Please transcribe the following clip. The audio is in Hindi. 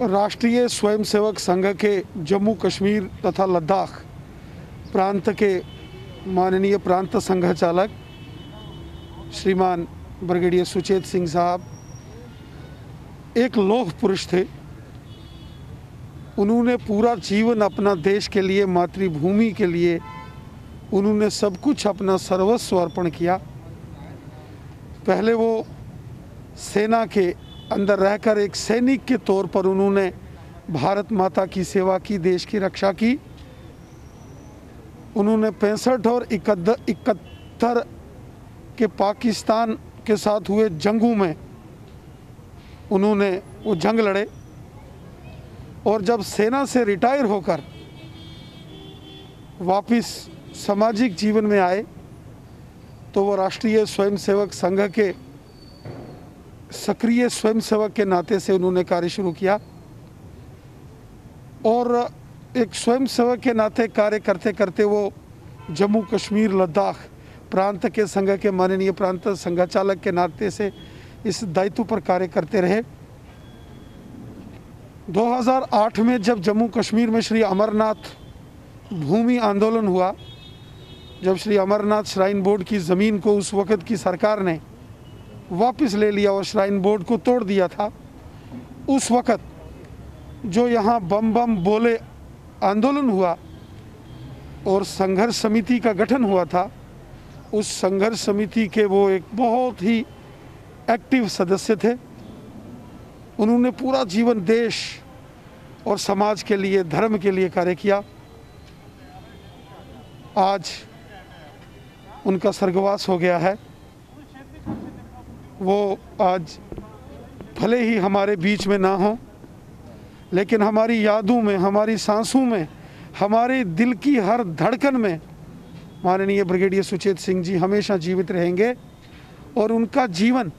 राष्ट्रीय स्वयंसेवक संघ के जम्मू कश्मीर तथा लद्दाख प्रांत के माननीय प्रांत संघ चालक श्रीमान ब्रिगेडियर सुचेत सिंह साहब, एक लोह पुरुष थे। उन्होंने पूरा जीवन अपना देश के लिए, मातृभूमि के लिए उन्होंने सब कुछ अपना सर्वस्व अर्पण किया। पहले वो सेना के अंदर रहकर एक सैनिक के तौर पर उन्होंने भारत माता की सेवा की, देश की रक्षा की। उन्होंने पैंसठ और इकहत्तर के पाकिस्तान के साथ हुए जंगों में उन्होंने वो जंग लड़े और जब सेना से रिटायर होकर वापस सामाजिक जीवन में आए तो वो राष्ट्रीय स्वयंसेवक संघ के सक्रिय स्वयंसेवक के नाते से उन्होंने कार्य शुरू किया। और एक स्वयंसेवक के नाते कार्य करते करते वो जम्मू कश्मीर, लद्दाख प्रांत के संघ के माननीय प्रांत संघचालक के नाते से इस दायित्व पर कार्य करते रहे। 2008 में जब जम्मू कश्मीर में श्री अमरनाथ भूमि आंदोलन हुआ, जब श्री अमरनाथ श्राइन बोर्ड की ज़मीन को उस वक़्त की सरकार ने वापस ले लिया और श्राइन बोर्ड को तोड़ दिया था। उस वक़्त जो यहाँ बम बम बोले आंदोलन हुआ और संघर्ष समिति का गठन हुआ था, उस संघर्ष समिति के वो एक बहुत ही एक्टिव सदस्य थे। उन्होंने पूरा जीवन देश और समाज के लिए, धर्म के लिए कार्य किया। आज उनका स्वर्गवास हो गया है। वो आज भले ही हमारे बीच में ना हो, लेकिन हमारी यादों में, हमारी सांसों में, हमारे दिल की हर धड़कन में माननीय ब्रिगेडियर सुचेत सिंह जी हमेशा जीवित रहेंगे और उनका जीवन